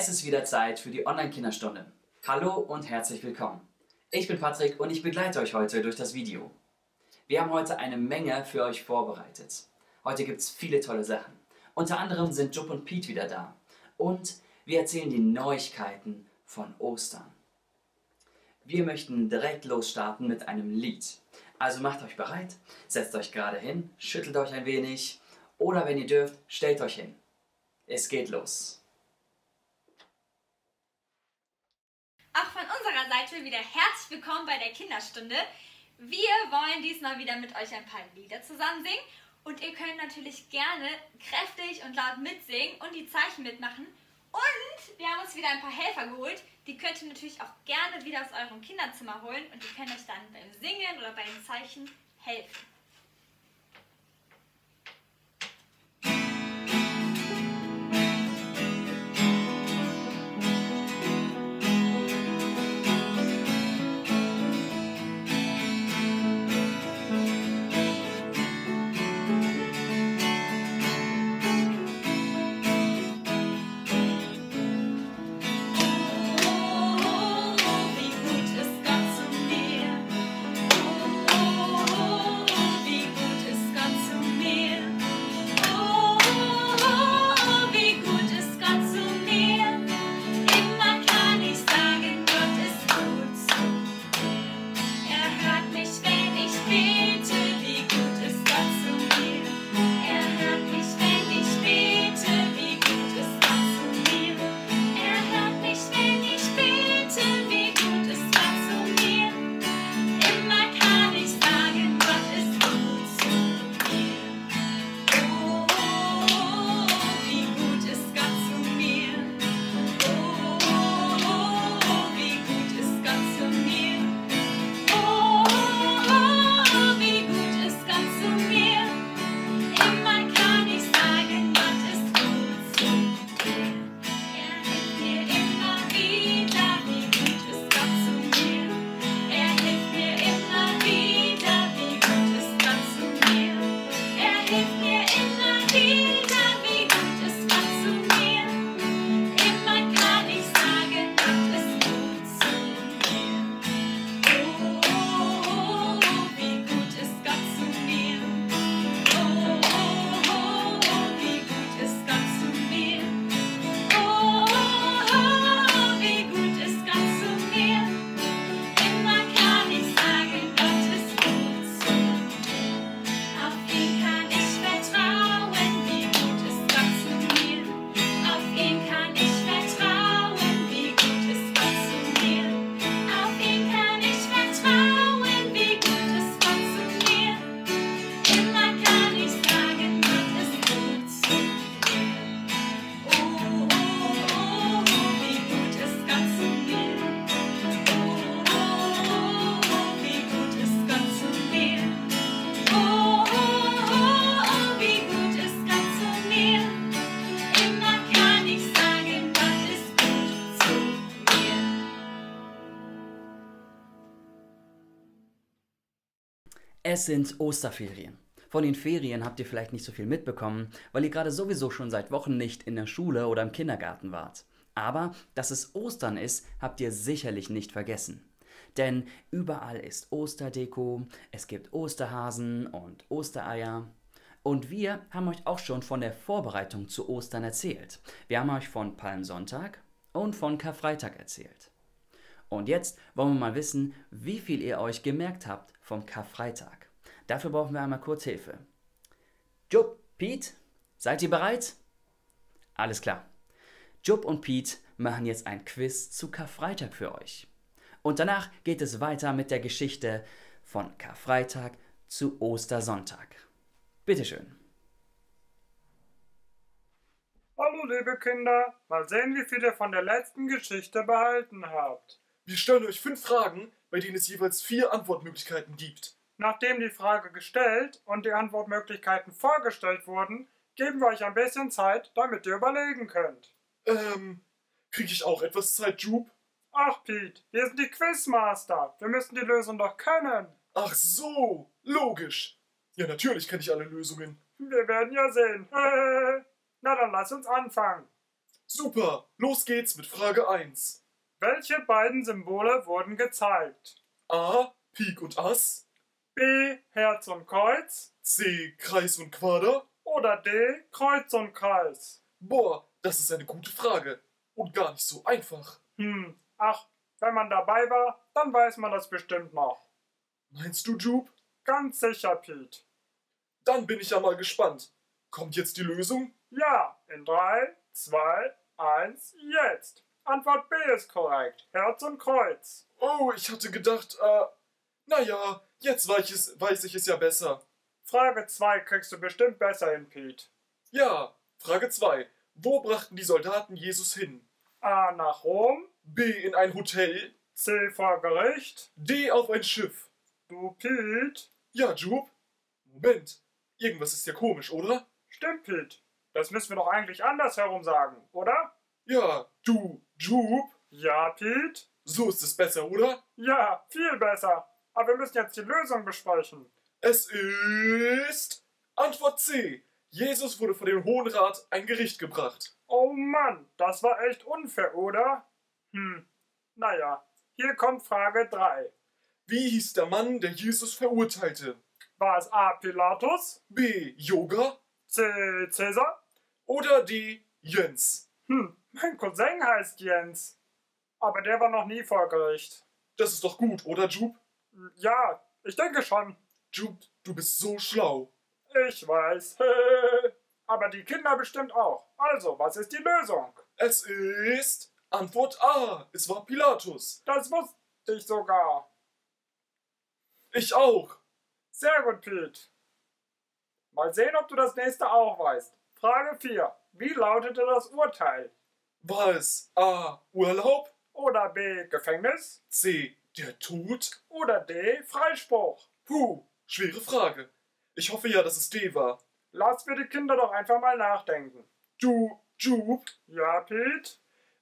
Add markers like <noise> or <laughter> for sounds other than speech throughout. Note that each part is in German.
Es ist wieder Zeit für die Online-Kinderstunde. Hallo und herzlich willkommen. Ich bin Patrick und ich begleite euch heute durch das Video. Wir haben heute eine Menge für euch vorbereitet. Heute gibt es viele tolle Sachen. Unter anderem sind Jupp und Pete wieder da. Und wir erzählen die Neuigkeiten von Ostern. Wir möchten direkt losstarten mit einem Lied. Also macht euch bereit, setzt euch gerade hin, schüttelt euch ein wenig oder wenn ihr dürft, stellt euch hin. Es geht los. Auch von unserer Seite wieder herzlich willkommen bei der Kinderstunde. Wir wollen diesmal wieder mit euch ein paar Lieder zusammen singen und ihr könnt natürlich gerne kräftig und laut mitsingen und die Zeichen mitmachen. Und wir haben uns wieder ein paar Helfer geholt. Die könnt ihr natürlich auch gerne wieder aus eurem Kinderzimmer holen und die können euch dann beim Singen oder bei den Zeichen helfen. Es sind Osterferien. Von den Ferien habt ihr vielleicht nicht so viel mitbekommen, weil ihr gerade sowieso schon seit Wochen nicht in der Schule oder im Kindergarten wart. Aber dass es Ostern ist, habt ihr sicherlich nicht vergessen. Denn überall ist Osterdeko, es gibt Osterhasen und Ostereier. Und wir haben euch auch schon von der Vorbereitung zu Ostern erzählt. Wir haben euch von Palmsonntag und von Karfreitag erzählt. Und jetzt wollen wir mal wissen, wie viel ihr euch gemerkt habt vom Karfreitag. Dafür brauchen wir einmal kurz Hilfe. Jupp, Pete, seid ihr bereit? Alles klar. Jupp und Pete machen jetzt ein Quiz zu Karfreitag für euch. Und danach geht es weiter mit der Geschichte von Karfreitag zu Ostersonntag. Bitteschön. Hallo liebe Kinder, mal sehen, wie viel ihr von der letzten Geschichte behalten habt. Wir stellen euch fünf Fragen, bei denen es jeweils vier Antwortmöglichkeiten gibt. Nachdem die Frage gestellt und die Antwortmöglichkeiten vorgestellt wurden, geben wir euch ein bisschen Zeit, damit ihr überlegen könnt. Ähm, kriege ich auch etwas Zeit, Jupe? Ach Pete, wir sind die Quizmaster. Wir müssen die Lösung doch kennen. Ach so, logisch. Ja, natürlich kenne ich alle Lösungen. Wir werden ja sehen. Na dann lass uns anfangen. Super, los geht's mit Frage 1. Welche beiden Symbole wurden gezeigt? A. Pik und Ass. B. Herz und Kreuz C. Kreis und Quader. oder D. Kreuz und Kreis? Boah, das ist eine gute Frage. Und gar nicht so einfach. Hm, ach, wenn man dabei war, dann weiß man das bestimmt noch. Meinst du, Jupe? Ganz sicher, Pete. Dann bin ich ja mal gespannt. Kommt jetzt die Lösung? Ja, in 3, 2, 1, jetzt. Antwort B ist korrekt. Herz und Kreuz. Oh, ich hatte gedacht, äh, naja, jetzt weiß ich, es, weiß ich es ja besser. Frage 2 kriegst du bestimmt besser hin, Pete. Ja, Frage 2. Wo brachten die Soldaten Jesus hin? A nach Rom, B. In ein Hotel. C vor Gericht. D. Auf ein Schiff. Du, Pete. Ja, Jupe? Moment. Irgendwas ist ja komisch, oder? Stimmt, Pete. Das müssen wir doch eigentlich andersherum sagen, oder? Ja, du, Jupe? Ja, Pete. So ist es besser, oder? Ja, viel besser. Aber wir müssen jetzt die Lösung besprechen. Es ist Antwort C. Jesus wurde vor den Hohen Rat ein Gericht gebracht. Oh Mann, das war echt unfair, oder? Hm, naja, hier kommt Frage 3. Wie hieß der Mann, der Jesus verurteilte? War es A. Pilatus, B. Yoga C. Cäsar? oder D. Jens? Hm, mein Cousin heißt Jens. Aber der war noch nie vor Gericht. Das ist doch gut, oder Jupe? Ja, ich denke schon. Jupe, du bist so schlau. Ich weiß. <laughs> Aber die Kinder bestimmt auch. Also, was ist die Lösung? Es ist Antwort A. Es war Pilatus. Das wusste ich sogar. Ich auch. Sehr gut, Pete. Mal sehen, ob du das nächste auch weißt. Frage 4. Wie lautete das Urteil? War es A. Urlaub? Oder B. Gefängnis? C. Der Tod? Oder D. Freispruch? Puh, schwere Frage. Ich hoffe ja, dass es D war. Lass wir die Kinder doch einfach mal nachdenken. Du, Jupe, Ja, Pete?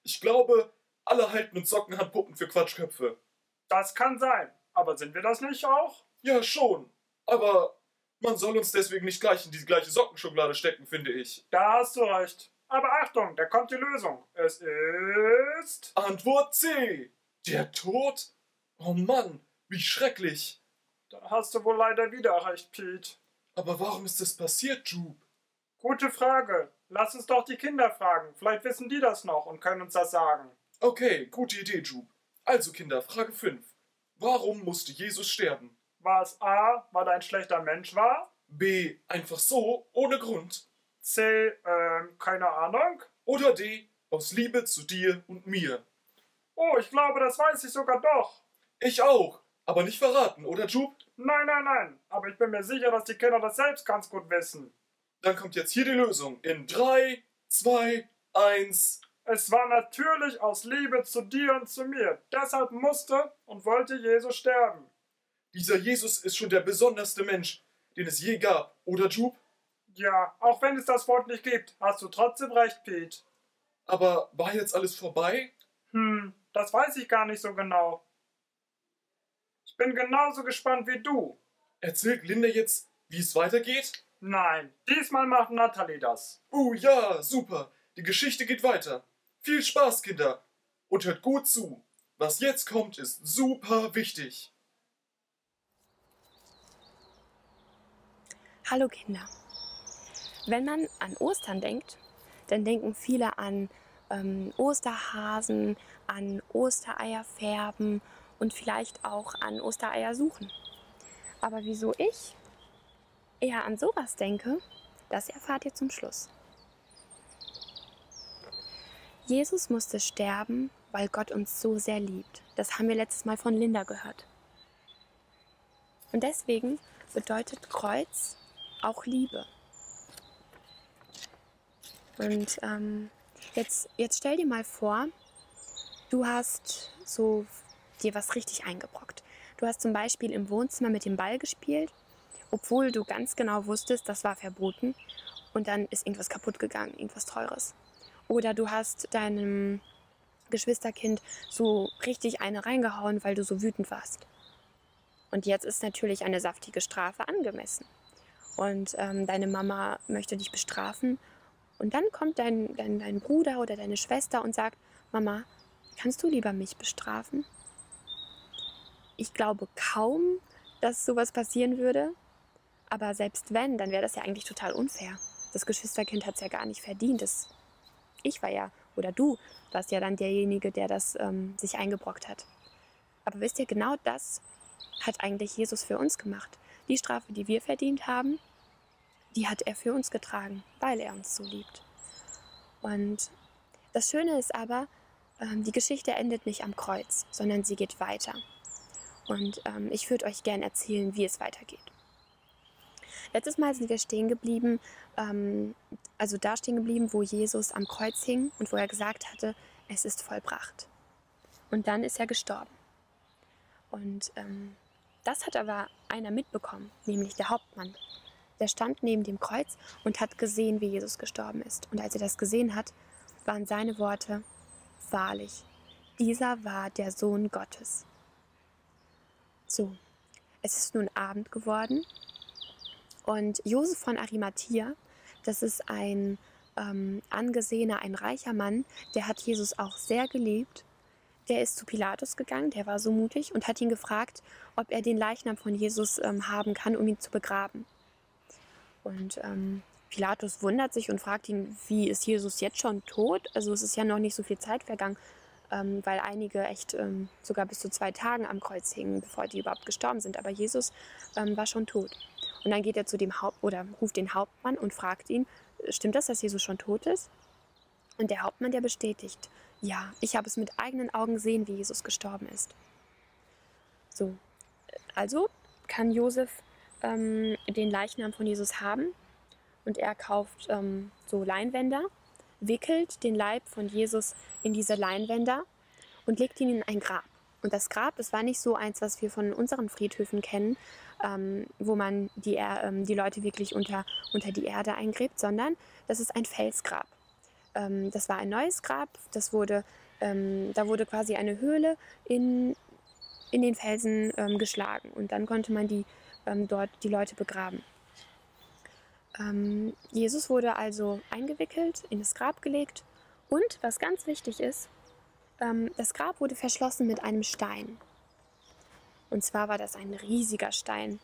ich glaube, alle halten uns Sockenhandpuppen für Quatschköpfe. Das kann sein. Aber sind wir das nicht auch? Ja, schon. Aber man soll uns deswegen nicht gleich in die gleiche Sockenschublade stecken, finde ich. Da hast du recht. Aber Achtung, da kommt die Lösung. Es ist. Antwort C. Der Tod? Oh Mann, wie schrecklich. Da hast du wohl leider wieder recht, Pete. Aber warum ist das passiert, Jupe? Gute Frage. Lass uns doch die Kinder fragen. Vielleicht wissen die das noch und können uns das sagen. Okay, gute Idee, Jupe. Also Kinder, Frage 5. Warum musste Jesus sterben? War es A, weil er ein schlechter Mensch war? B. Einfach so, ohne Grund. C, ähm, keine Ahnung? Oder D. Aus Liebe zu dir und mir. Oh, ich glaube, das weiß ich sogar doch. Ich auch. Aber nicht verraten, oder Jupe? Nein, nein, nein. Aber ich bin mir sicher, dass die Kinder das selbst ganz gut wissen. Dann kommt jetzt hier die Lösung. In 3, 2, 1. Es war natürlich aus Liebe zu dir und zu mir. Deshalb musste und wollte Jesus sterben. Dieser Jesus ist schon der besonderste Mensch, den es je gab, oder Jupe? Ja, auch wenn es das Wort nicht gibt, hast du trotzdem recht, Pete. Aber war jetzt alles vorbei? Hm, das weiß ich gar nicht so genau. Ich bin genauso gespannt wie du. Erzählt Linda jetzt, wie es weitergeht? Nein, diesmal macht Natalie das. Oh ja, super. Die Geschichte geht weiter. Viel Spaß, Kinder. Und hört gut zu. Was jetzt kommt, ist super wichtig. Hallo Kinder. Wenn man an Ostern denkt, dann denken viele an ähm, Osterhasen, an Ostereier färben und vielleicht auch an Ostereier suchen. Aber wieso ich eher an sowas denke, das erfahrt ihr zum Schluss. Jesus musste sterben, weil Gott uns so sehr liebt. Das haben wir letztes Mal von Linda gehört. Und deswegen bedeutet Kreuz auch Liebe. Und ähm, jetzt, jetzt stell dir mal vor, du hast so dir was richtig eingebrockt. Du hast zum Beispiel im Wohnzimmer mit dem Ball gespielt, obwohl du ganz genau wusstest, das war verboten. Und dann ist irgendwas kaputt gegangen, irgendwas Teures. Oder du hast deinem Geschwisterkind so richtig eine reingehauen, weil du so wütend warst. Und jetzt ist natürlich eine saftige Strafe angemessen. Und ähm, deine Mama möchte dich bestrafen Und dann kommt dein, dein, dein Bruder oder deine Schwester und sagt, Mama, kannst du lieber mich bestrafen? Ich glaube kaum, dass sowas passieren würde. Aber selbst wenn, dann wäre das ja eigentlich total unfair. Das Geschwisterkind hat es ja gar nicht verdient. Das, ich war ja, oder du warst ja dann derjenige, der das ähm, sich eingebrockt hat. Aber wisst ihr, genau das hat eigentlich Jesus für uns gemacht. Die Strafe, die wir verdient haben, die hat er für uns getragen, weil er uns so liebt. Und das Schöne ist aber, ähm, die Geschichte endet nicht am Kreuz, sondern sie geht weiter. Und ähm, ich würde euch gern erzählen, wie es weitergeht. Letztes Mal sind wir stehen geblieben, ähm, also da stehen geblieben, wo Jesus am Kreuz hing und wo er gesagt hatte, es ist vollbracht. Und dann ist er gestorben. Und ähm, das hat aber einer mitbekommen, nämlich der Hauptmann. Der stand neben dem Kreuz und hat gesehen, wie Jesus gestorben ist. Und als er das gesehen hat, waren seine Worte, wahrlich, dieser war der Sohn Gottes. So, es ist nun Abend geworden und Josef von Arimathea, das ist ein ähm, angesehener, ein reicher Mann, der hat Jesus auch sehr geliebt. Der ist zu Pilatus gegangen, der war so mutig und hat ihn gefragt, ob er den Leichnam von Jesus ähm, haben kann, um ihn zu begraben. Und ähm, Pilatus wundert sich und fragt ihn, wie ist Jesus jetzt schon tot? Also es ist ja noch nicht so viel Zeit vergangen, ähm, weil einige echt ähm, sogar bis zu zwei Tagen am Kreuz hingen, bevor die überhaupt gestorben sind. Aber Jesus ähm, war schon tot. Und dann geht er zu dem Haupt oder ruft den Hauptmann und fragt ihn, stimmt das, dass Jesus schon tot ist? Und der Hauptmann, der bestätigt, ja, ich habe es mit eigenen Augen gesehen, wie Jesus gestorben ist. So, also kann Josef ähm, den Leichnam von Jesus haben und er kauft ähm, so Leinwänder, wickelt den Leib von Jesus in diese Leinwänder und legt ihn in ein Grab. Und das Grab, das war nicht so eins, was wir von unseren Friedhöfen kennen, ähm, wo man die, ähm, die Leute wirklich unter, unter die Erde eingräbt, sondern das ist ein Felsgrab. Ähm, das war ein neues Grab, das wurde, ähm, da wurde quasi eine Höhle in, in den Felsen ähm, geschlagen und dann konnte man die, ähm, dort die Leute begraben. Ähm, Jesus wurde also eingewickelt, in das Grab gelegt und, was ganz wichtig ist, ähm, das Grab wurde verschlossen mit einem Stein. Und zwar war das ein riesiger Stein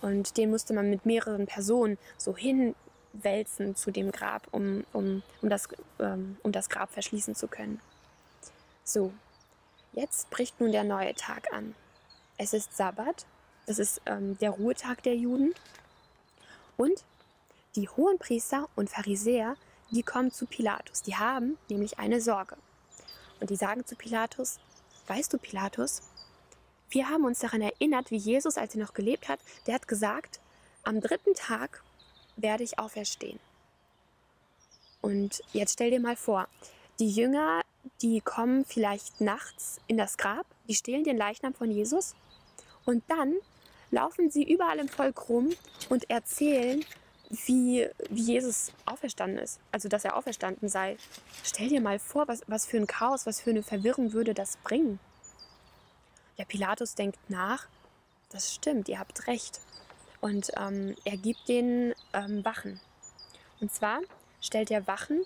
und den musste man mit mehreren Personen so hinwälzen zu dem Grab, um, um, um, das, ähm, um das Grab verschließen zu können. So, jetzt bricht nun der neue Tag an. Es ist Sabbat, das ist ähm, der Ruhetag der Juden. Und die Hohenpriester und Pharisäer, die kommen zu Pilatus. Die haben nämlich eine Sorge. Und die sagen zu Pilatus, weißt du Pilatus, wir haben uns daran erinnert, wie Jesus, als er noch gelebt hat, der hat gesagt, am dritten Tag werde ich auferstehen. Und jetzt stell dir mal vor, die Jünger, die kommen vielleicht nachts in das Grab, die stehlen den Leichnam von Jesus und dann laufen sie überall im Volk rum und erzählen, wie, wie Jesus auferstanden ist. Also, dass er auferstanden sei. Stell dir mal vor, was, was für ein Chaos, was für eine Verwirrung würde das bringen. Der Pilatus denkt nach, das stimmt, ihr habt recht. Und ähm, er gibt den ähm, Wachen. Und zwar stellt er Wachen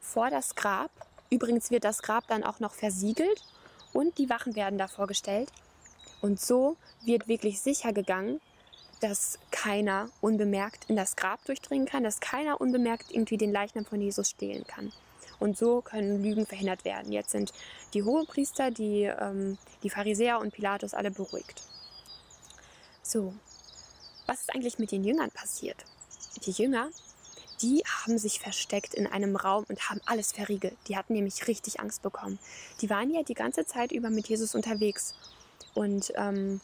vor das Grab. Übrigens wird das Grab dann auch noch versiegelt und die Wachen werden davor gestellt. Und so wird wirklich sicher gegangen, dass keiner unbemerkt in das Grab durchdringen kann, dass keiner unbemerkt irgendwie den Leichnam von Jesus stehlen kann. Und so können Lügen verhindert werden. Jetzt sind die Hohepriester, die, ähm, die Pharisäer und Pilatus alle beruhigt. So, was ist eigentlich mit den Jüngern passiert? Die Jünger, die haben sich versteckt in einem Raum und haben alles verriegelt. Die hatten nämlich richtig Angst bekommen. Die waren ja die ganze Zeit über mit Jesus unterwegs. Und ähm,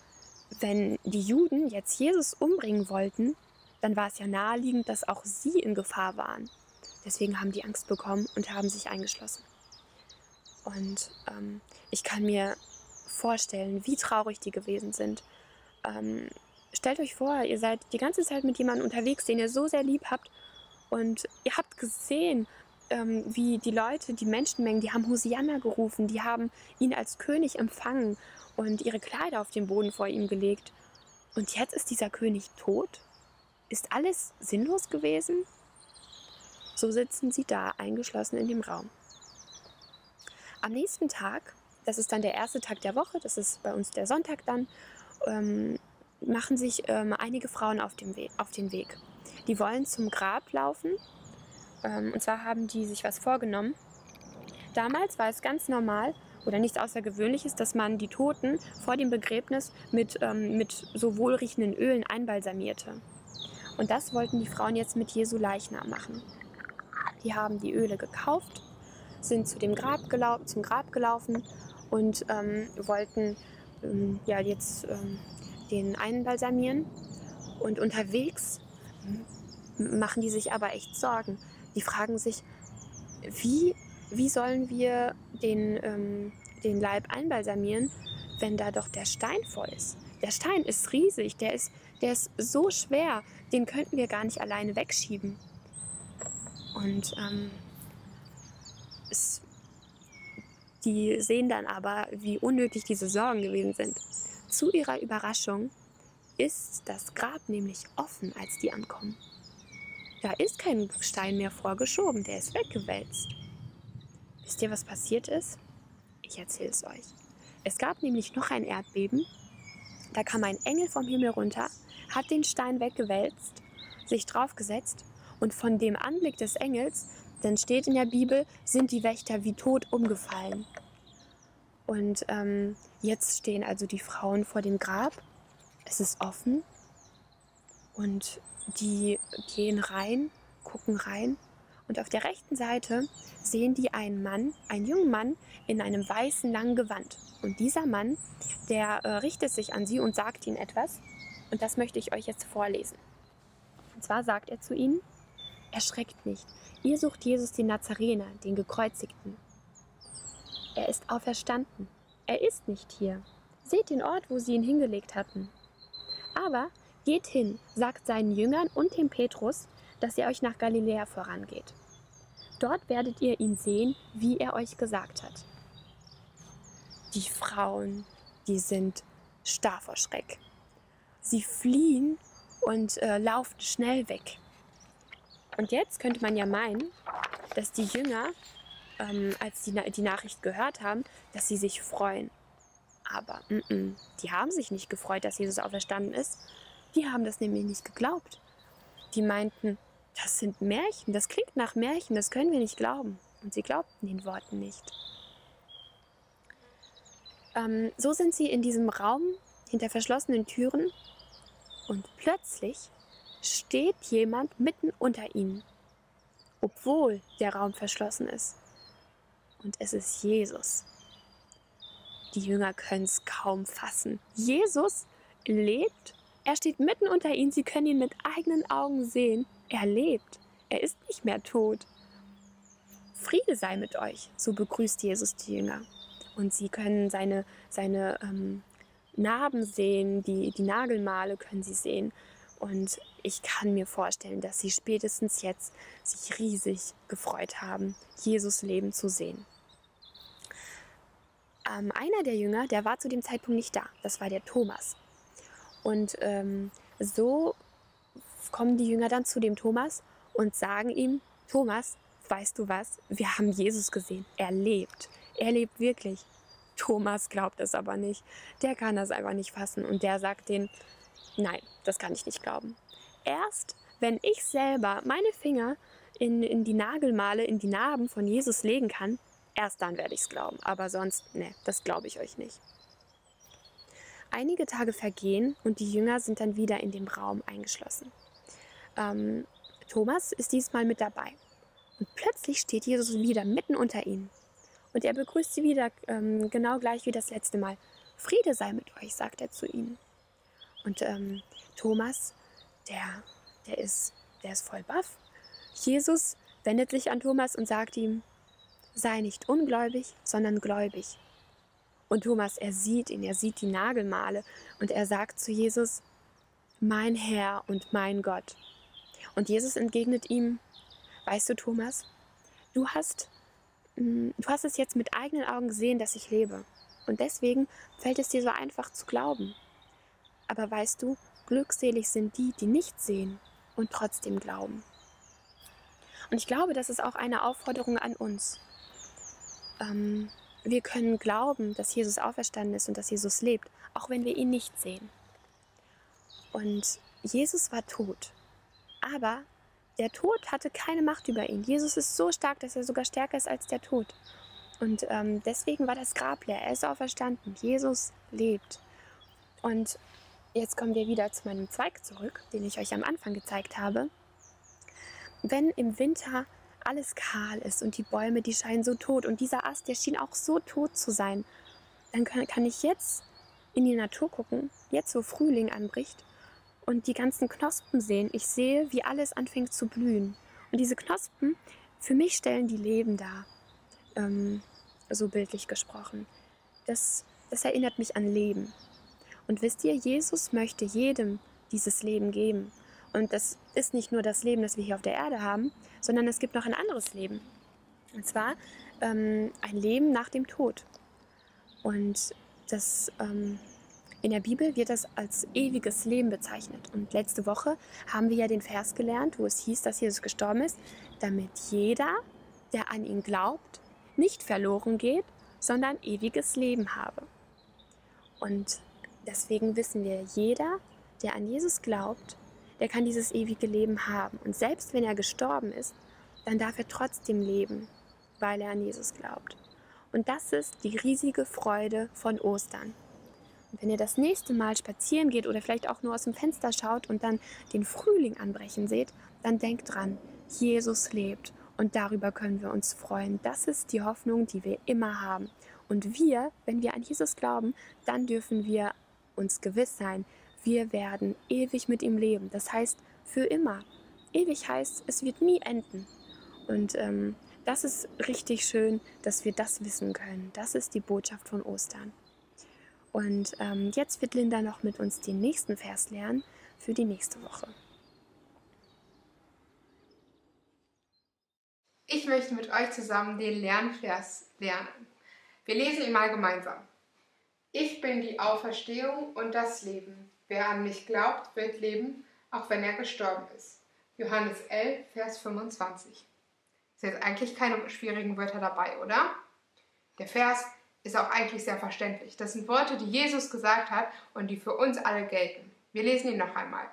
wenn die Juden jetzt Jesus umbringen wollten, dann war es ja naheliegend, dass auch sie in Gefahr waren. Deswegen haben die Angst bekommen und haben sich eingeschlossen. Und ähm, ich kann mir vorstellen, wie traurig die gewesen sind. Ähm, stellt euch vor, ihr seid die ganze Zeit mit jemandem unterwegs, den ihr so sehr lieb habt. Und ihr habt gesehen, ähm, wie die Leute, die Menschenmengen, die haben Hosianna gerufen, die haben ihn als König empfangen und ihre Kleider auf den Boden vor ihm gelegt. Und jetzt ist dieser König tot? Ist alles sinnlos gewesen? So sitzen sie da, eingeschlossen in dem Raum. Am nächsten Tag, das ist dann der erste Tag der Woche, das ist bei uns der Sonntag dann, ähm, machen sich ähm, einige Frauen auf, dem We auf den Weg. Die wollen zum Grab laufen. Ähm, und zwar haben die sich was vorgenommen. Damals war es ganz normal oder nichts Außergewöhnliches, dass man die Toten vor dem Begräbnis mit, ähm, mit so wohlriechenden Ölen einbalsamierte. Und das wollten die Frauen jetzt mit Jesu Leichnam machen. Die haben die Öle gekauft, sind zu dem Grab gelau zum Grab gelaufen und ähm, wollten ähm, ja, jetzt ähm, den einbalsamieren. Und unterwegs m- machen die sich aber echt Sorgen. Die fragen sich, wie, wie sollen wir den, ähm, den Leib einbalsamieren, wenn da doch der Stein voll ist? Der Stein ist riesig, der ist, der ist so schwer, den könnten wir gar nicht alleine wegschieben. Und ähm, es, die sehen dann aber, wie unnötig diese Sorgen gewesen sind. Zu ihrer Überraschung ist das Grab nämlich offen, als die ankommen. Da ist kein Stein mehr vorgeschoben, der ist weggewälzt. Wisst ihr, was passiert ist? Ich erzähle es euch. Es gab nämlich noch ein Erdbeben. Da kam ein Engel vom Himmel runter, hat den Stein weggewälzt, sich draufgesetzt und von dem Anblick des Engels, dann steht in der Bibel, sind die Wächter wie tot umgefallen. Und ähm, jetzt stehen also die Frauen vor dem Grab. Es ist offen und die gehen rein, gucken rein und auf der rechten Seite sehen die einen Mann, einen jungen Mann in einem weißen langen Gewand. Und dieser Mann, der äh, richtet sich an sie und sagt ihnen etwas. Und das möchte ich euch jetzt vorlesen. Und zwar sagt er zu ihnen, erschreckt nicht, ihr sucht Jesus den Nazarener, den Gekreuzigten. Er ist auferstanden. Er ist nicht hier. Seht den Ort, wo sie ihn hingelegt hatten. Aber geht hin, sagt seinen Jüngern und dem Petrus, dass ihr euch nach Galiläa vorangeht. Dort werdet ihr ihn sehen, wie er euch gesagt hat. Die Frauen, die sind starr vor Schreck. Sie fliehen und äh, laufen schnell weg. Und jetzt könnte man ja meinen, dass die Jünger, ähm, als die, Na- die Nachricht gehört haben, dass sie sich freuen. Aber mm -mm, die haben sich nicht gefreut, dass Jesus auferstanden ist. Die haben das nämlich nicht geglaubt. Die meinten, das sind Märchen, das klingt nach Märchen, das können wir nicht glauben. Und sie glaubten den Worten nicht. Ähm, so sind sie in diesem Raum hinter verschlossenen Türen und plötzlich steht jemand mitten unter ihnen, obwohl der Raum verschlossen ist. Und es ist Jesus. Die Jünger können es kaum fassen. Jesus lebt. Er steht mitten unter ihnen. Sie können ihn mit eigenen Augen sehen. Er lebt. Er ist nicht mehr tot. Friede sei mit euch, so begrüßt Jesus die Jünger. Und sie können seine, seine ähm, Narben sehen, die, die Nagelmale können sie sehen. Und ich kann mir vorstellen, dass sie spätestens jetzt sich riesig gefreut haben, Jesus leben zu sehen. Ähm, einer der Jünger, der war zu dem Zeitpunkt nicht da. Das war der Thomas. Und ähm, so kommen die Jünger dann zu dem Thomas und sagen ihm, Thomas, weißt du was? Wir haben Jesus gesehen. Er lebt. Er lebt wirklich. Thomas glaubt es aber nicht. Der kann das einfach nicht fassen. Und der sagt denen, nein, das kann ich nicht glauben. Erst wenn ich selber meine Finger in, in die Nagelmale, in die Narben von Jesus legen kann, erst dann werde ich es glauben. Aber sonst, ne, das glaube ich euch nicht. Einige Tage vergehen und die Jünger sind dann wieder in dem Raum eingeschlossen. Ähm, Thomas ist diesmal mit dabei. Und plötzlich steht Jesus wieder mitten unter ihnen. Und er begrüßt sie wieder ähm, genau gleich wie das letzte Mal. Friede sei mit euch, sagt er zu ihnen. Und ähm, Thomas, der, der, ist, der ist voll baff. Jesus wendet sich an Thomas und sagt ihm, sei nicht ungläubig, sondern gläubig. Und Thomas, er sieht ihn, er sieht die Nagelmale und er sagt zu Jesus, mein Herr und mein Gott. Und Jesus entgegnet ihm, weißt du, Thomas, du hast, mm, du hast es jetzt mit eigenen Augen gesehen, dass ich lebe. Und deswegen fällt es dir so einfach zu glauben. Aber weißt du, glückselig sind die, die nicht sehen und trotzdem glauben. Und ich glaube, das ist auch eine Aufforderung an uns. Ähm, wir können glauben, dass Jesus auferstanden ist und dass Jesus lebt, auch wenn wir ihn nicht sehen. Und Jesus war tot. Aber der Tod hatte keine Macht über ihn. Jesus ist so stark, dass er sogar stärker ist als der Tod. Und ähm, deswegen war das Grab leer. Er ist auferstanden. Jesus lebt. Und jetzt kommen wir wieder zu meinem Zweig zurück, den ich euch am Anfang gezeigt habe. Wenn im Winter alles kahl ist und die Bäume, die scheinen so tot und dieser Ast, der schien auch so tot zu sein, dann kann, ich jetzt in die Natur gucken, jetzt wo Frühling anbricht und die ganzen Knospen sehen. Ich sehe, wie alles anfängt zu blühen. Und diese Knospen, für mich stellen die Leben dar, ähm, so bildlich gesprochen. Das, das erinnert mich an Leben. Und wisst ihr, Jesus möchte jedem dieses Leben geben. Und das ist nicht nur das Leben, das wir hier auf der Erde haben, sondern es gibt noch ein anderes Leben. Und zwar ähm, ein Leben nach dem Tod. Und das, ähm, in der Bibel wird das als ewiges Leben bezeichnet. Und letzte Woche haben wir ja den Vers gelernt, wo es hieß, dass Jesus gestorben ist, damit jeder, der an ihn glaubt, nicht verloren geht, sondern ewiges Leben habe. Und deswegen wissen wir, jeder, der an Jesus glaubt, der kann dieses ewige Leben haben. Und selbst wenn er gestorben ist, dann darf er trotzdem leben, weil er an Jesus glaubt. Und das ist die riesige Freude von Ostern. Und wenn ihr das nächste Mal spazieren geht oder vielleicht auch nur aus dem Fenster schaut und dann den Frühling anbrechen seht, dann denkt dran, Jesus lebt und darüber können wir uns freuen. Das ist die Hoffnung, die wir immer haben. Und wir, wenn wir an Jesus glauben, dann dürfen wir uns gewiss sein, wir werden ewig mit ihm leben. Das heißt, für immer. Ewig heißt, es wird nie enden. Und ähm, das ist richtig schön, dass wir das wissen können. Das ist die Botschaft von Ostern. Und ähm, jetzt wird Linda noch mit uns den nächsten Vers lernen für die nächste Woche. Ich möchte mit euch zusammen den Lernvers lernen. Wir lesen ihn mal gemeinsam. Ich bin die Auferstehung und das Leben. Wer an mich glaubt, wird leben, auch wenn er gestorben ist. Johannes 11, Vers 25. Ist jetzt eigentlich keine schwierigen Wörter dabei, oder? Der Vers ist auch eigentlich sehr verständlich. Das sind Worte, die Jesus gesagt hat und die für uns alle gelten. Wir lesen ihn noch einmal.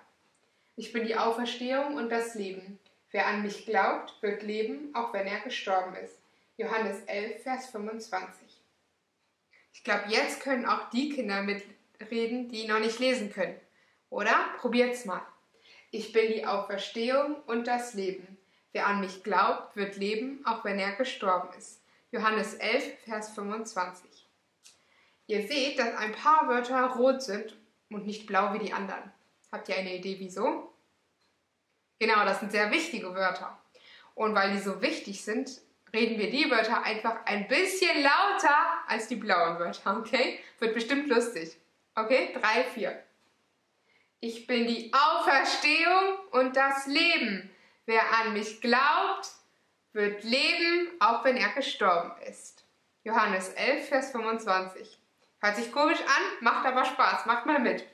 Ich bin die Auferstehung und das Leben. Wer an mich glaubt, wird leben, auch wenn er gestorben ist. Johannes 11, Vers 25. Ich glaube, jetzt können auch die Kinder mitreden, die noch nicht lesen können. Oder? Probiert's mal. Ich bin die Auferstehung und das Leben. Wer an mich glaubt, wird leben, auch wenn er gestorben ist. Johannes 11, Vers 25. Ihr seht, dass ein paar Wörter rot sind und nicht blau wie die anderen. Habt ihr eine Idee, wieso? Genau, das sind sehr wichtige Wörter. Und weil die so wichtig sind, reden wir die Wörter einfach ein bisschen lauter als die blauen Wörter, okay? Wird bestimmt lustig. Okay? Drei, vier. Ich bin die Auferstehung und das Leben. Wer an mich glaubt, wird leben, auch wenn er gestorben ist. Johannes 11, Vers 25. Hört sich komisch an, macht aber Spaß. Macht mal mit.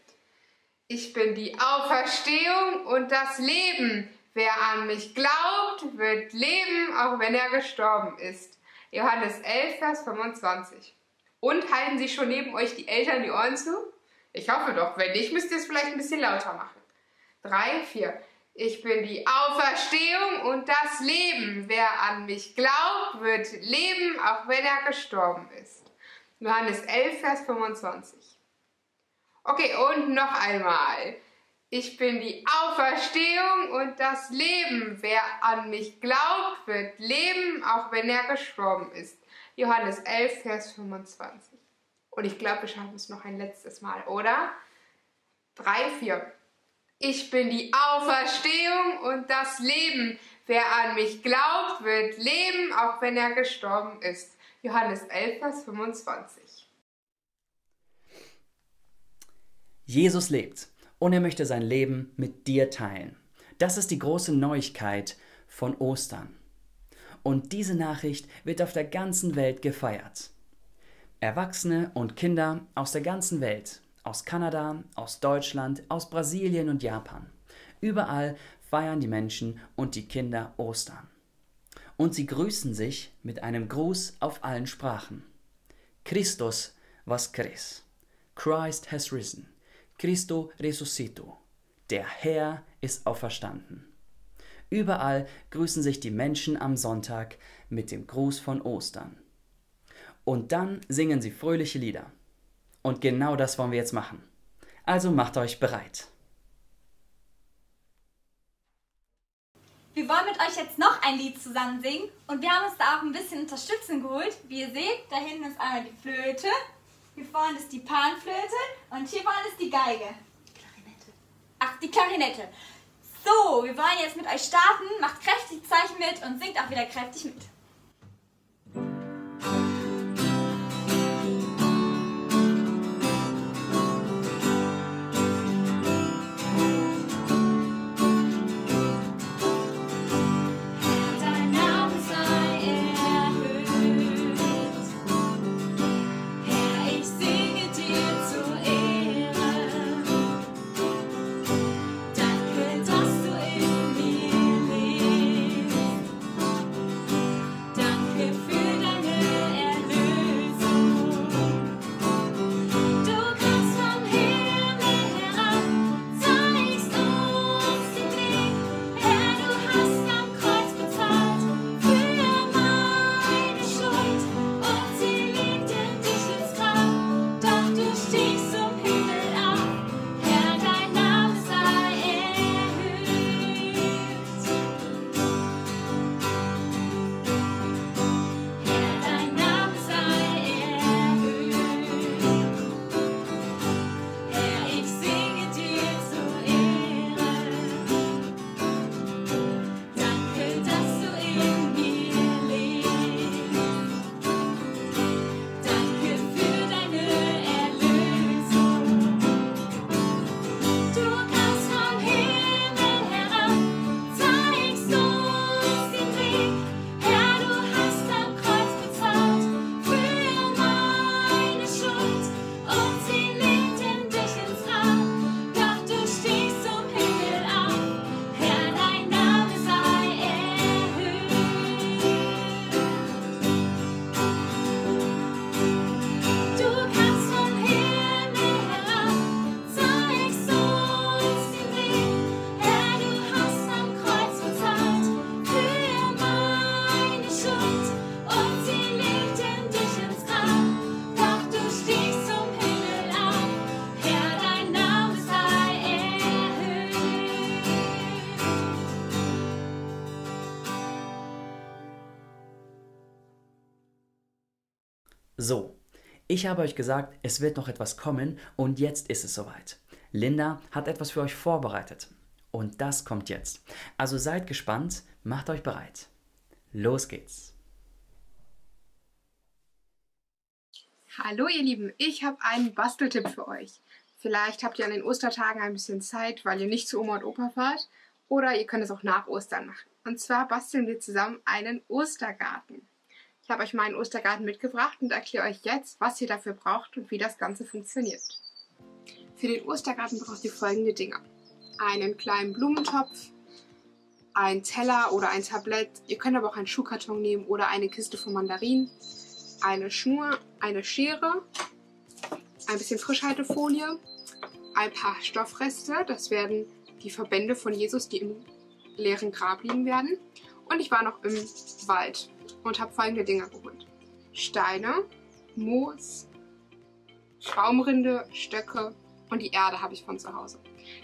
Ich bin die Auferstehung und das Leben. Wer an mich glaubt, wird leben, auch wenn er gestorben ist. Johannes 11, Vers 25. Und halten Sie schon neben euch die Eltern die Ohren zu? Ich hoffe doch. Wenn nicht, müsst ihr es vielleicht ein bisschen lauter machen. 3, 4. Ich bin die Auferstehung und das Leben. Wer an mich glaubt, wird leben, auch wenn er gestorben ist. Johannes 11, Vers 25. Okay, und noch einmal. Ich bin die Auferstehung und das Leben. Wer an mich glaubt, wird leben, auch wenn er gestorben ist. Johannes 11, Vers 25. Und ich glaube, wir schaffen es noch ein letztes Mal, oder? 3, 4. Ich bin die Auferstehung und das Leben. Wer an mich glaubt, wird leben, auch wenn er gestorben ist. Johannes 11, Vers 25. Jesus lebt und er möchte sein Leben mit dir teilen. Das ist die große Neuigkeit von Ostern. Und diese Nachricht wird auf der ganzen Welt gefeiert. Erwachsene und Kinder aus der ganzen Welt, aus Kanada, aus Deutschland, aus Brasilien und Japan. Überall feiern die Menschen und die Kinder Ostern. und sie grüßen sich mit einem Gruß auf allen Sprachen. Christus voskres. Christ has risen. Christo resuscito. Der Herr ist auferstanden. Überall grüßen sich die Menschen am Sonntag mit dem Gruß von Ostern. Und dann singen sie fröhliche Lieder. Und genau das wollen wir jetzt machen. Also macht euch bereit. Wir wollen mit euch jetzt noch ein Lied zusammen singen und wir haben uns da auch ein bisschen Unterstützung geholt. Wie ihr seht, da hinten ist einmal die Flöte, hier vorne ist die Panflöte und hier vorne ist die Geige. Klarinette. Ach, die Klarinette. So, wir wollen jetzt mit euch starten. Macht kräftig Zeichen mit und singt auch wieder kräftig mit. So, ich habe euch gesagt, es wird noch etwas kommen und jetzt ist es soweit. Linda hat etwas für euch vorbereitet. Und das kommt jetzt. Also seid gespannt, macht euch bereit. Los geht's. Hallo ihr Lieben, ich habe einen Basteltipp für euch. Vielleicht habt ihr an den Ostertagen ein bisschen Zeit, weil ihr nicht zu Oma und Opa fahrt. Oder ihr könnt es auch nach Ostern machen. Und zwar basteln wir zusammen einen Ostergarten. Ich habe euch meinen Ostergarten mitgebracht und erkläre euch jetzt, was ihr dafür braucht und wie das Ganze funktioniert. Für den Ostergarten braucht ihr folgende Dinge. Einen kleinen Blumentopf, ein Teller oder ein Tablett. Ihr könnt aber auch einen Schuhkarton nehmen oder eine Kiste von Mandarinen, eine Schnur, eine Schere, ein bisschen Frischhaltefolie, ein paar Stoffreste, das werden die Verbände von Jesus, die im leeren Grab liegen werden. Und ich war noch im Wald und habe folgende Dinge geholt. Steine, Moos, Baumrinde, Stöcke und die Erde habe ich von zu Hause.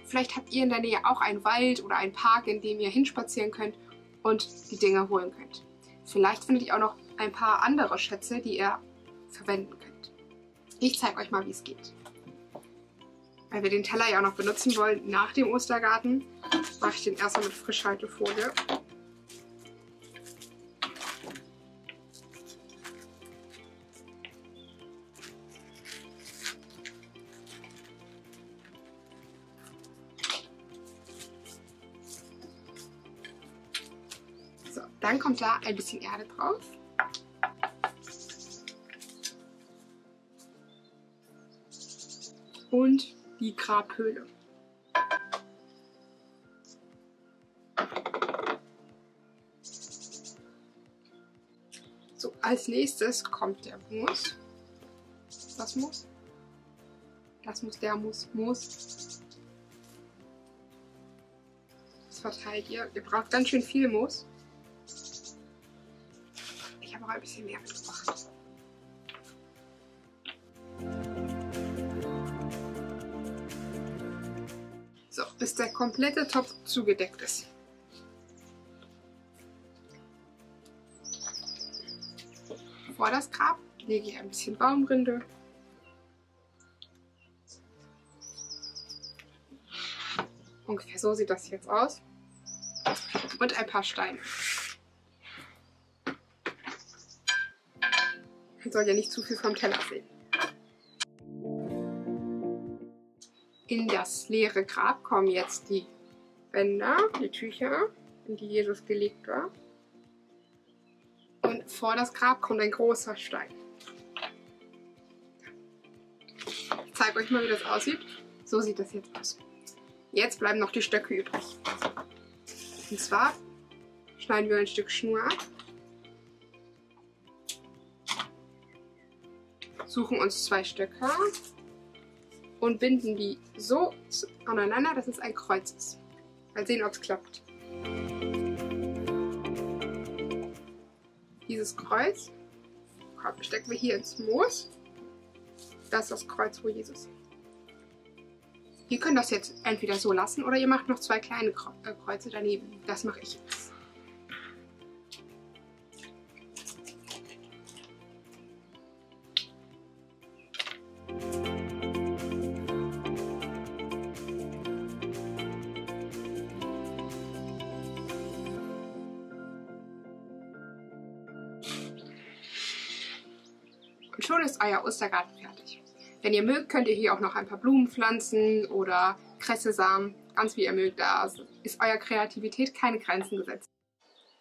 Vielleicht habt ihr in der Nähe auch einen Wald oder einen Park, in dem ihr hinspazieren könnt und die Dinge holen könnt. Vielleicht findet ihr auch noch ein paar andere Schätze, die ihr verwenden könnt. Ich zeige euch mal, wie es geht. Weil wir den Teller ja auch noch benutzen wollen nach dem Ostergarten, mache ich den erstmal mit Frischhaltefolie. Kommt da ein bisschen Erde drauf. Und die Grabhöhle. So, als nächstes kommt der Moos. Das muss. Das muss, der muss, Moos. Das verteilt ihr. Ihr braucht ganz schön viel Moos. Auch ein bisschen mehr mitgebracht. So, bis der komplette Topf zugedeckt ist. Vor das Grab lege ich ein bisschen Baumrinde. Ungefähr so sieht das jetzt aus. Und ein paar Steine. Soll ja nicht zu viel vom Teller sehen. In das leere Grab kommen jetzt die Bänder, die Tücher, in die Jesus gelegt war. Und vor das Grab kommt ein großer Stein. Ich zeige euch mal, wie das aussieht. So sieht das jetzt aus. Jetzt bleiben noch die Stöcke übrig. Und zwar schneiden wir ein Stück Schnur ab. Suchen uns zwei Stöcke und binden die so aneinander, dass es ein Kreuz ist. Mal sehen, ob es klappt. Dieses Kreuz stecken wir hier ins Moos. Das ist das Kreuz, wo Jesus ist. Ihr könnt das jetzt entweder so lassen oder ihr macht noch zwei kleine Kreuze daneben. Das mache ich jetzt. Und schon ist euer Ostergarten fertig. Wenn ihr mögt, könnt ihr hier auch noch ein paar Blumen pflanzen oder Kressesamen. Ganz wie ihr mögt, da ist eurer Kreativität keine Grenzen gesetzt.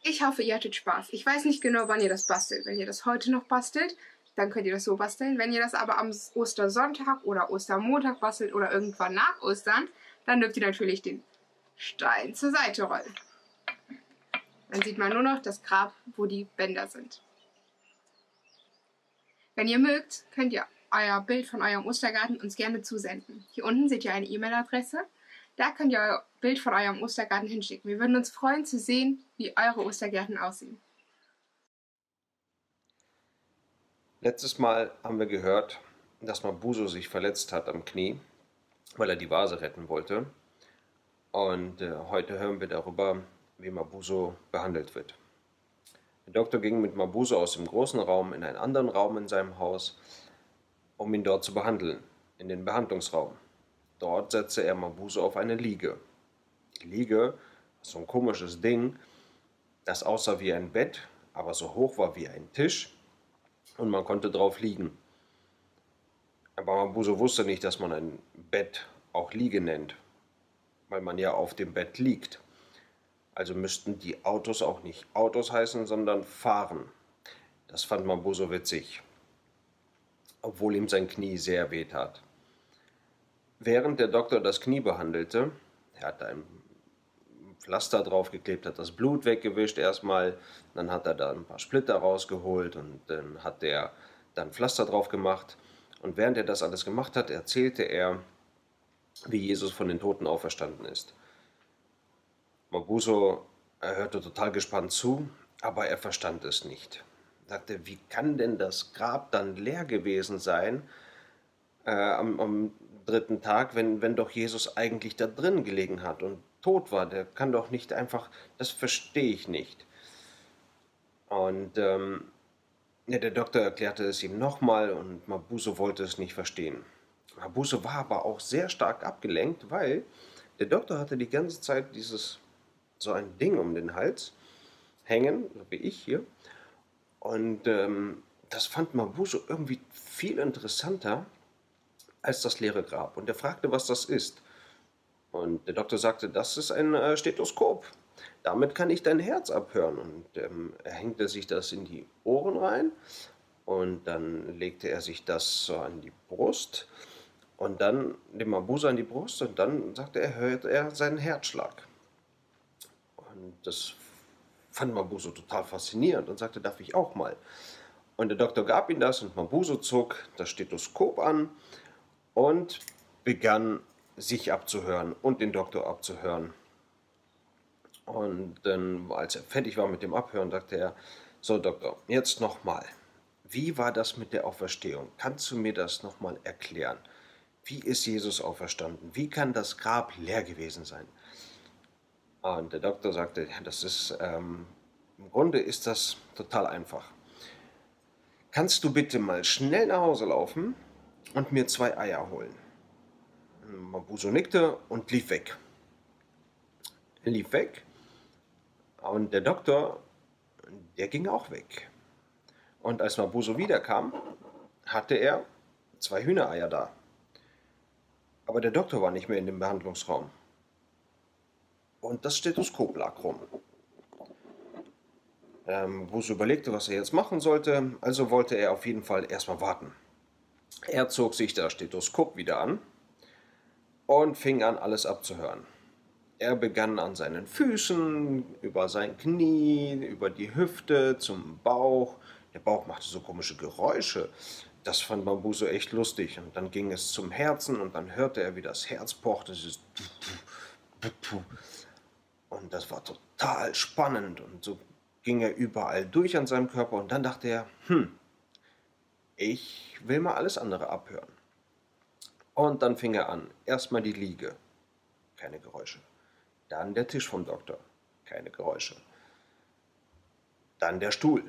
Ich hoffe, ihr hattet Spaß. Ich weiß nicht genau, wann ihr das bastelt. Wenn ihr das heute noch bastelt, dann könnt ihr das so basteln. Wenn ihr das aber am Ostersonntag oder Ostermontag bastelt oder irgendwann nach Ostern, dann dürft ihr natürlich den Stein zur Seite rollen. Dann sieht man nur noch das Grab, wo die Bänder sind. Wenn ihr mögt, könnt ihr euer Bild von eurem Ostergarten uns gerne zusenden. Hier unten seht ihr eine E-Mail-Adresse. Da könnt ihr euer Bild von eurem Ostergarten hinschicken. Wir würden uns freuen zu sehen, wie eure Ostergärten aussehen. Letztes Mal haben wir gehört, dass Mabuso sich verletzt hat am Knie, weil er die Vase retten wollte. Und äh, heute hören wir darüber, wie Mabuso behandelt wird. Der Doktor ging mit Mabuso aus dem großen Raum in einen anderen Raum in seinem Haus, um ihn dort zu behandeln, in den Behandlungsraum. Dort setzte er Mabuso auf eine Liege. Die Liege, so ein komisches Ding, das aussah wie ein Bett, aber so hoch war wie ein Tisch und man konnte drauf liegen. Aber Mabuso wusste nicht, dass man ein Bett auch Liege nennt, weil man ja auf dem Bett liegt. Also müssten die Autos auch nicht Autos heißen, sondern fahren. Das fand Mabuso witzig, obwohl ihm sein Knie sehr weh tat. Während der Doktor das Knie behandelte, er hat ein Pflaster draufgeklebt, hat das Blut weggewischt erstmal, dann hat er da ein paar Splitter rausgeholt und dann hat er dann Pflaster drauf gemacht. Und während er das alles gemacht hat, erzählte er, wie Jesus von den Toten auferstanden ist. Mabuso hörte total gespannt zu, aber er verstand es nicht. Er sagte, wie kann denn das Grab dann leer gewesen sein äh, am, am, dritten Tag, wenn, wenn doch Jesus eigentlich da drin gelegen hat und tot war? Der kann doch nicht einfach, das verstehe ich nicht. Und ähm, ja, der Doktor erklärte es ihm nochmal und Mabuso wollte es nicht verstehen. Mabuso war aber auch sehr stark abgelenkt, weil der Doktor hatte die ganze Zeit dieses so ein Ding um den Hals hängen, so wie ich hier. Und ähm, das fand Mabuso irgendwie viel interessanter als das leere Grab. Und er fragte, was das ist. Und der Doktor sagte, das ist ein äh, Stethoskop. Damit kann ich dein Herz abhören. Und ähm, er hängte sich das in die Ohren rein. Und dann legte er sich das so an die Brust. Und dann dem Mabuso an die Brust. Und dann sagte er, hört er seinen Herzschlag. Und das fand Mabuso total faszinierend und sagte, darf ich auch mal. Und der Doktor gab ihm das und Mabuso zog das Stethoskop an und begann sich abzuhören und den Doktor abzuhören. Und dann, als er fertig war mit dem Abhören, sagte er, so Doktor, jetzt nochmal. Wie war das mit der Auferstehung? Kannst du mir das nochmal erklären? Wie ist Jesus auferstanden? Wie kann das Grab leer gewesen sein? Und der Doktor sagte, ja, das ist, ähm, im Grunde ist das total einfach. Kannst du bitte mal schnell nach Hause laufen und mir zwei Eier holen? Mabuso nickte und lief weg. Er lief weg und der Doktor, der ging auch weg. Und als Mabuso wiederkam, hatte er zwei Hühnereier da. Aber der Doktor war nicht mehr in dem Behandlungsraum. Und das Stethoskop lag rum. Ähm, Buso überlegte, was er jetzt machen sollte, also wollte er auf jeden Fall erstmal warten. Er zog sich das Stethoskop wieder an und fing an, alles abzuhören. Er begann an seinen Füßen, über sein Knie, über die Hüfte, zum Bauch. Der Bauch machte so komische Geräusche. Das fand Mabuso echt lustig. Und dann ging es zum Herzen und dann hörte er, wie das Herz pochte. Und das war total spannend. Und so ging er überall durch an seinem Körper. Und dann dachte er, hm, ich will mal alles andere abhören. Und dann fing er an. Erstmal die Liege. Keine Geräusche. Dann der Tisch vom Doktor. Keine Geräusche. Dann der Stuhl.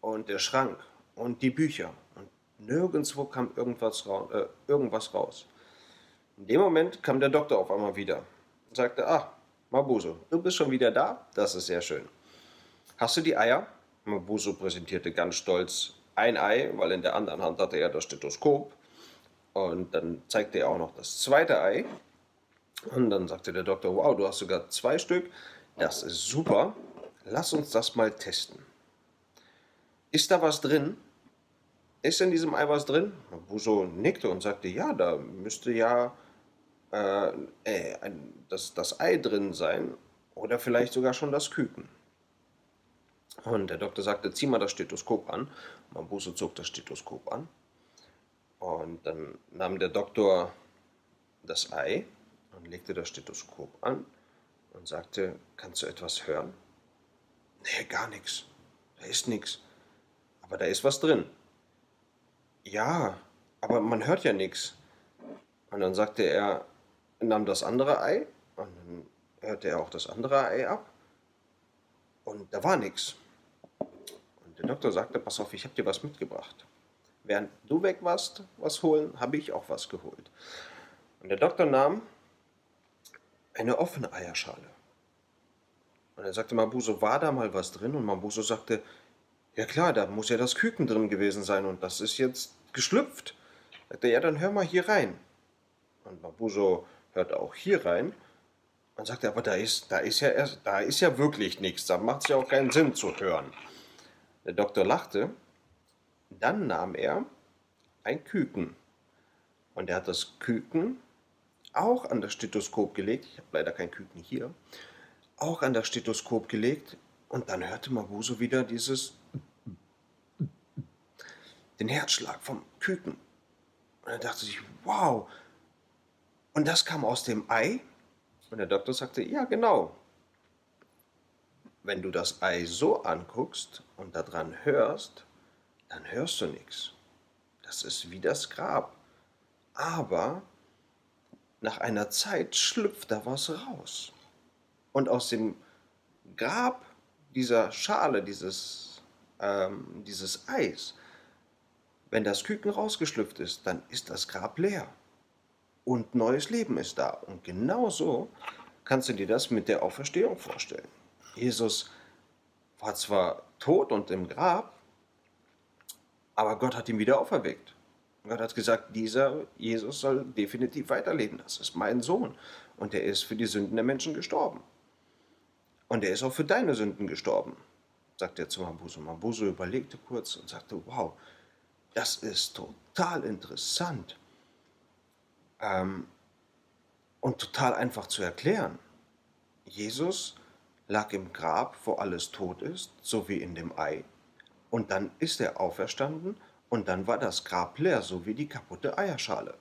Und der Schrank. Und die Bücher. Und nirgendwo kam irgendwas, ra äh, irgendwas raus. In dem Moment kam der Doktor auf einmal wieder und sagte, ah, Mabuso, du bist schon wieder da? Das ist sehr schön. Hast du die Eier? Mabuso präsentierte ganz stolz ein Ei, weil in der anderen Hand hatte er das Stethoskop. Und dann zeigte er auch noch das zweite Ei. Und dann sagte der Doktor, wow, du hast sogar zwei Stück. Das ist super. Lass uns das mal testen. Ist da was drin? Ist in diesem Ei was drin? Buso nickte und sagte, ja, da müsste ja äh, äh, das, das Ei drin sein oder vielleicht sogar schon das Küken. Und der Doktor sagte, zieh mal das Stethoskop an. Mabuso zog das Stethoskop an. Und dann nahm der Doktor das Ei und legte das Stethoskop an und sagte, kannst du etwas hören? Nee, gar nichts. Da ist nichts. Aber da ist was drin. Ja, aber man hört ja nichts. Und dann sagte er, nahm das andere Ei und dann hörte er auch das andere Ei ab. Und da war nichts. Und der Doktor sagte, pass auf, ich habe dir was mitgebracht. Während du weg warst, was holen, habe ich auch was geholt. Und der Doktor nahm eine offene Eierschale. Und er sagte Mabuso, war da mal was drin? Und Mabuso sagte, ja klar, da muss ja das Küken drin gewesen sein und das ist jetzt geschlüpft. Sagte, ja, dann hör mal hier rein. Und Mabuso hörte auch hier rein und sagte, aber da ist, da ist ja erst, da ist ja wirklich nichts, da macht es ja auch keinen Sinn zu hören. Der Doktor lachte, dann nahm er ein Küken und er hat das Küken auch an das Stethoskop gelegt, ich habe leider kein Küken hier, auch an das Stethoskop gelegt und dann hörte Mabuso wieder dieses den Herzschlag vom Küken. Und er dachte sich, wow. Und das kam aus dem Ei? Und der Doktor sagte, ja, genau. Wenn du das Ei so anguckst und daran hörst, dann hörst du nichts. Das ist wie das Grab. Aber nach einer Zeit schlüpft da was raus. Und aus dem Grab dieser Schale, dieses, ähm, dieses Eis, wenn das Küken rausgeschlüpft ist, dann ist das Grab leer. Und neues Leben ist da. Und genau so kannst du dir das mit der Auferstehung vorstellen. Jesus war zwar tot und im Grab, aber Gott hat ihn wieder auferweckt. Gott hat gesagt, dieser Jesus soll definitiv weiterleben. Das ist mein Sohn. Und er ist für die Sünden der Menschen gestorben. Und er ist auch für deine Sünden gestorben, sagt er zu Mabuso. Mabuso überlegte kurz und sagte, wow, das ist total interessant ähm, und total einfach zu erklären. Jesus lag im Grab, wo alles tot ist, so wie in dem Ei. Und dann ist er auferstanden und dann war das Grab leer, so wie die kaputte Eierschale.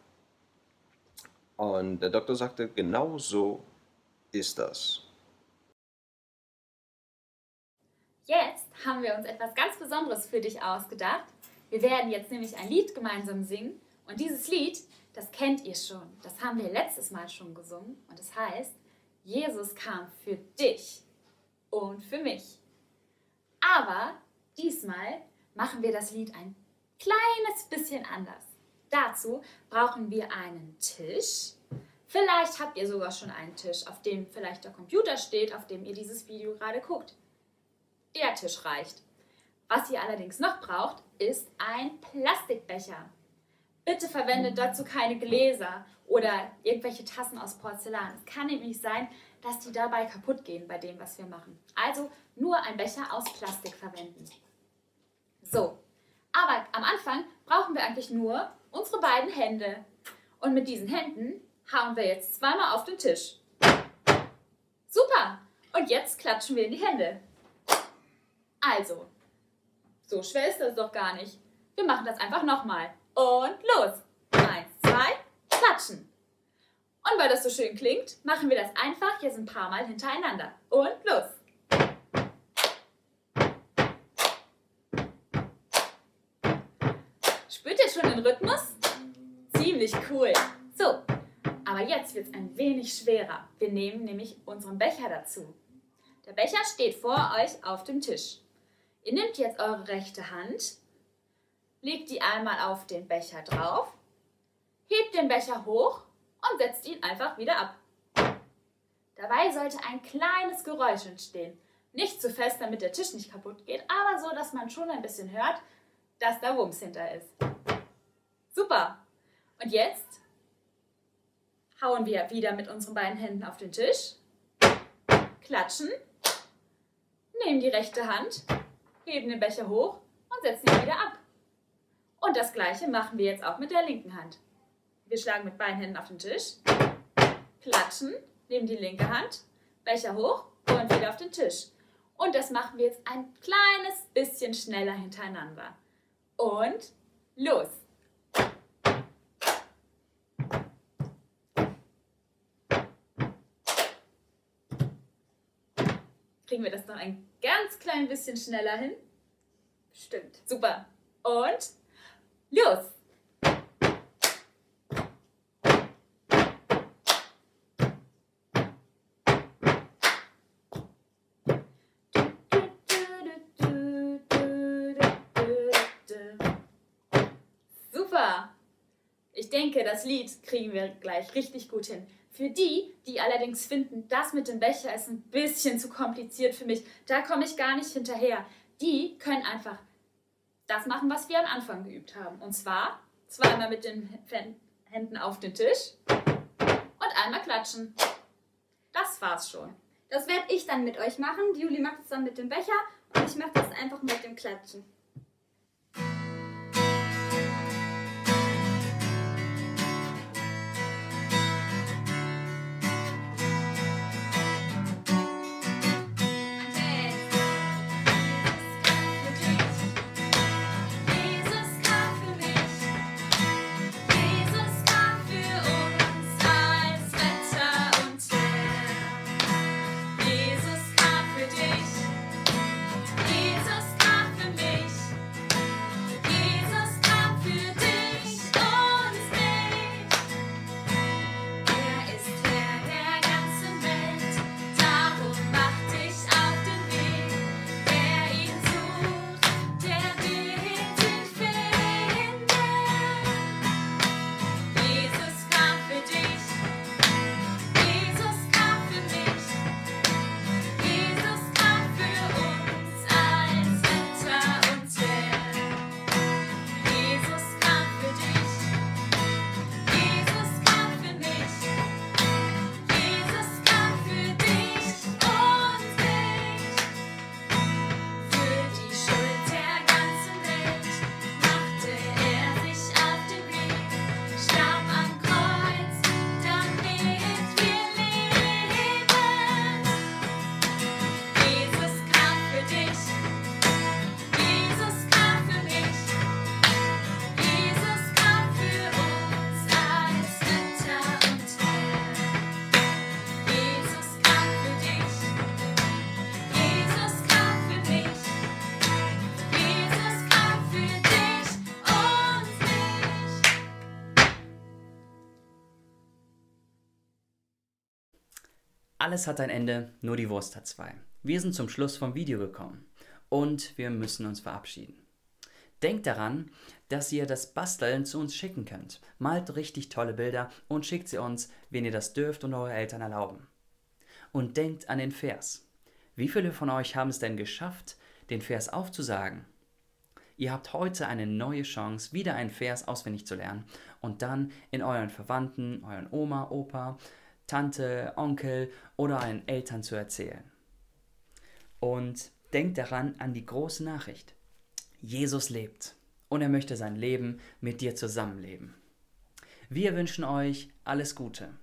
Und der Doktor sagte, genau so ist das. Jetzt haben wir uns etwas ganz Besonderes für dich ausgedacht. Wir werden jetzt nämlich ein Lied gemeinsam singen. Und dieses Lied, das kennt ihr schon. Das haben wir letztes Mal schon gesungen. Und es heißt, Jesus kam für dich und für mich. Aber diesmal machen wir das Lied ein kleines bisschen anders. Dazu brauchen wir einen Tisch. Vielleicht habt ihr sogar schon einen Tisch, auf dem vielleicht der Computer steht, auf dem ihr dieses Video gerade guckt. Der Tisch reicht. Was ihr allerdings noch braucht, ist ein Plastikbecher. Bitte verwendet dazu keine Gläser oder irgendwelche Tassen aus Porzellan. Es kann nämlich sein, dass die dabei kaputt gehen bei dem, was wir machen. Also nur ein Becher aus Plastik verwenden. So, aber am Anfang brauchen wir eigentlich nur unsere beiden Hände. Und mit diesen Händen hauen wir jetzt zweimal auf den Tisch. Super! Und jetzt klatschen wir in die Hände. Also, so schwer ist das doch gar nicht. Wir machen das einfach nochmal. Und los! Eins, zwei, klatschen! Und weil das so schön klingt, machen wir das einfach jetzt ein paar Mal hintereinander. Und los! Spürt ihr schon den Rhythmus? Ziemlich cool. So, aber jetzt wird es ein wenig schwerer. Wir nehmen nämlich unseren Becher dazu. Der Becher steht vor euch auf dem Tisch. Ihr nehmt jetzt eure rechte Hand, legt die einmal auf den Becher drauf, hebt den Becher hoch und setzt ihn einfach wieder ab. Dabei sollte ein kleines Geräusch entstehen. Nicht zu fest, damit der Tisch nicht kaputt geht, aber so, dass man schon ein bisschen hört, dass da Wumms hinter ist. Super! Und jetzt hauen wir wieder mit unseren beiden Händen auf den Tisch, klatschen, nehmen die rechte Hand, heben den Becher hoch und setzen ihn wieder ab. Und das gleiche machen wir jetzt auch mit der linken Hand. Wir schlagen mit beiden Händen auf den Tisch, klatschen, nehmen die linke Hand, Becher hoch und wieder auf den Tisch. Und das machen wir jetzt ein kleines bisschen schneller hintereinander. Und los! Kriegen wir das noch ein ganz klein bisschen schneller hin? Stimmt. Super. Und los! Super! Ich denke, das Lied kriegen wir gleich richtig gut hin. Für die, die allerdings finden, das mit dem Becher ist ein bisschen zu kompliziert für mich, da komme ich gar nicht hinterher, die können einfach das machen, was wir am Anfang geübt haben. Und zwar zweimal mit den Händen auf den Tisch und einmal klatschen. Das war's schon. Das werde ich dann mit euch machen. Die Juli macht es dann mit dem Becher und ich mache das einfach mit dem Klatschen. Alles hat ein Ende, nur die Wurst hat zwei. Wir sind zum Schluss vom Video gekommen und wir müssen uns verabschieden. Denkt daran, dass ihr das Basteln zu uns schicken könnt. Malt richtig tolle Bilder und schickt sie uns, wenn ihr das dürft und eure Eltern erlauben. Und denkt an den Vers. Wie viele von euch haben es denn geschafft, den Vers aufzusagen? Ihr habt heute eine neue Chance, wieder einen Vers auswendig zu lernen und dann in euren Verwandten, euren Oma, Opa, Tante, Onkel oder euren Eltern zu erzählen. Und denkt daran an die große Nachricht. Jesus lebt und er möchte sein Leben mit dir zusammenleben. Wir wünschen euch alles Gute.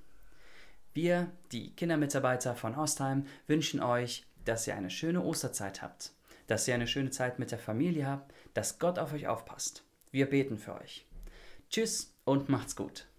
Wir, die Kindermitarbeiter von Ostheim, wünschen euch, dass ihr eine schöne Osterzeit habt, dass ihr eine schöne Zeit mit der Familie habt, dass Gott auf euch aufpasst. Wir beten für euch. Tschüss und macht's gut.